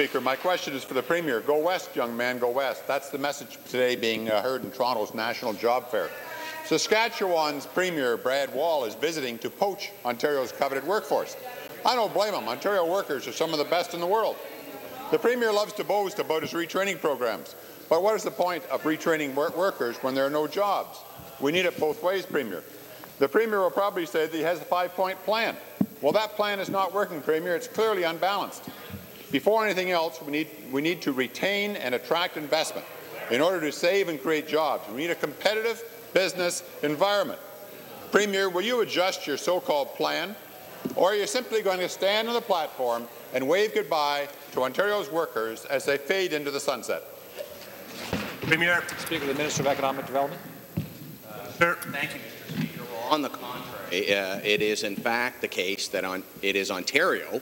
Speaker. My question is for the Premier. Go west, young man, go west. That's the message today being uh, heard in Toronto's National Job Fair. Saskatchewan's Premier, Brad Wall, is visiting to poach Ontario's coveted workforce. I don't blame him. Ontario workers are some of the best in the world. The Premier loves to boast about his retraining programs. But what is the point of retraining work workers when there are no jobs? We need it both ways, Premier. The Premier will probably say that he has a five-point plan. Well, that plan is not working, Premier. It's clearly unbalanced. Before anything else, we need, we need to retain and attract investment in order to save and create jobs. We need a competitive business environment. Premier, will you adjust your so-called plan, or are you simply going to stand on the platform and wave goodbye to Ontario's workers as they fade into the sunset? Premier. Speaker, the Minister of Economic Development. Uh, sir. Thank you, Mr. Speaker. Well, on the contrary, uh, it is in fact the case that on, it is Ontario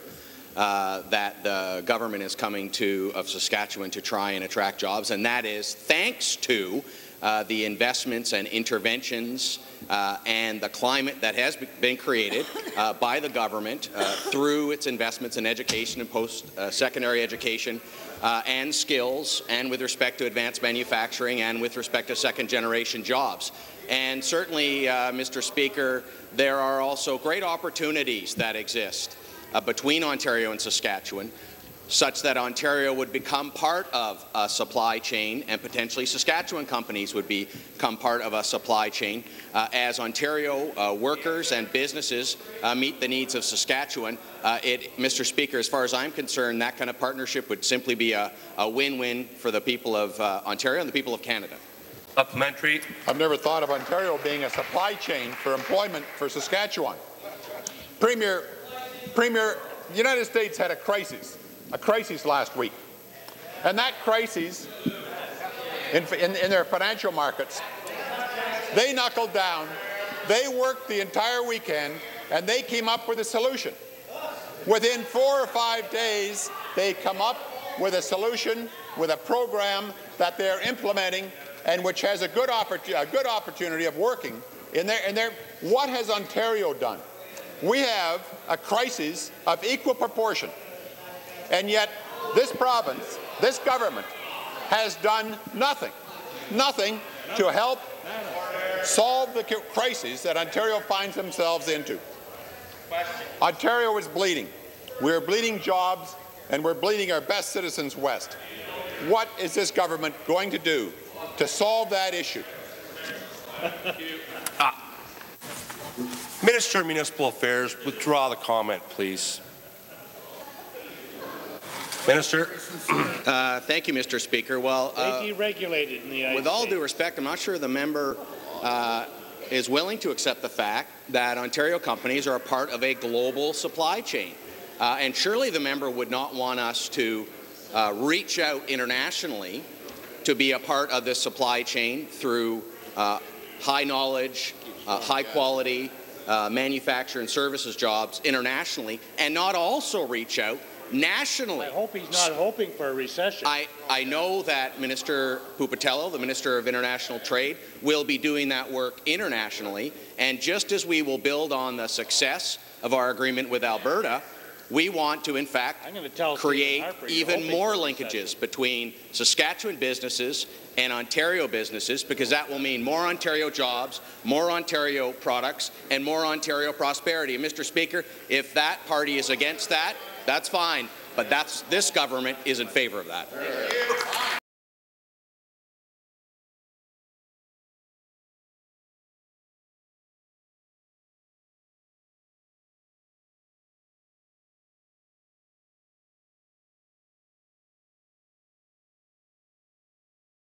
uh, that the government is coming to of Saskatchewan to try and attract jobs, and that is thanks to uh, the investments and interventions uh, and the climate that has been created uh, by the government uh, through its investments in education and post-secondary education uh, and skills and with respect to advanced manufacturing and with respect to second-generation jobs. And certainly, Mr. Speaker, there are also great opportunities that exist between Ontario and Saskatchewan such that Ontario would become part of a supply chain and potentially Saskatchewan companies would become part of a supply chain uh, as Ontario uh, workers and businesses uh, meet the needs of Saskatchewan. Uh, it, Mr. Speaker, as far as I'm concerned, that kind of partnership would simply be a win-win for the people of uh, Ontario and the people of Canada. Supplementary. I've never thought of Ontario being a supply chain for employment for Saskatchewan. Premier, Premier, the United States had a crisis a crisis last week. And that crisis in, in, in their financial markets, they knuckled down, they worked the entire weekend, and they came up with a solution. Within four or five days, they come up with a solution, with a program that they're implementing and which has a good, a good opportunity of working in their, in their, what has Ontario done? We have a crisis of equal proportion and yet, this province, this government, has done nothing, nothing to help solve the crises that Ontario finds themselves into. Ontario is bleeding. We're bleeding jobs, and we're bleeding our best citizens west. What is this government going to do to solve that issue? Uh, Minister of Municipal Affairs, withdraw the comment, please. Minister. Uh, thank you, Mr. Speaker. Well, uh, deregulated in the United with all States. due respect, I'm not sure the member uh, is willing to accept the fact that Ontario companies are a part of a global supply chain. Uh, and surely the member would not want us to uh, reach out internationally to be a part of this supply chain through uh, high knowledge, Uh, high quality uh, manufacture and services jobs internationally, and not also reach out nationally. I hope he's not hoping for a recession. I, I know that Minister Pupatello, the Minister of International Trade, will be doing that work internationally. And just as we will build on the success of our agreement with Alberta, we want to, in fact, create even more linkages between Saskatchewan businesses and Ontario businesses because that will mean more Ontario jobs, more Ontario products, and more Ontario prosperity. And Mr. Speaker, if that party is against that, that's fine, but that's, this government is in favour of that.